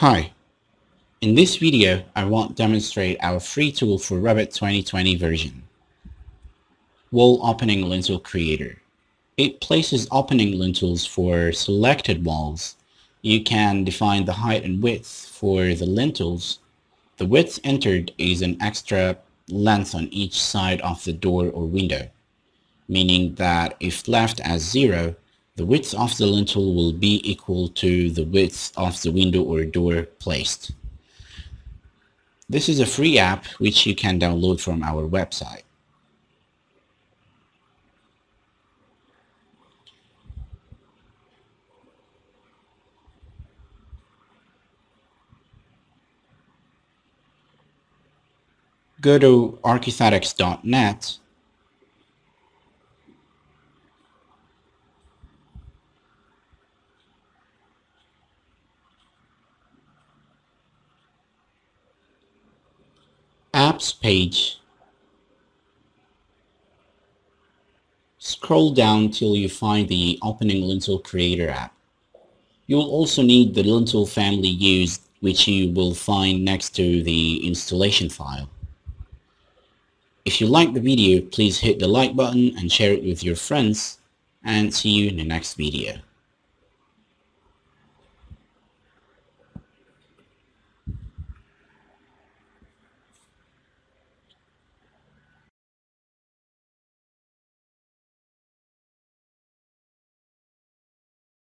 Hi. In this video, I want to demonstrate our free tool for Revit 2020 version. Wall Opening Lintel Creator. It places opening lintels for selected walls. You can define the height and width for the lintels. The width entered is an extra length on each side of the door or window, meaning that if left as zero, the width of the lintel will be equal to the width of the window or door placed. This is a free app which you can download from our website. Go to archithetics.net apps page. Scroll down till you find the opening lintel creator app. You will also need the lintel family used which you will find next to the installation file. If you like the video please hit the like button and share it with your friends. And see you in the next video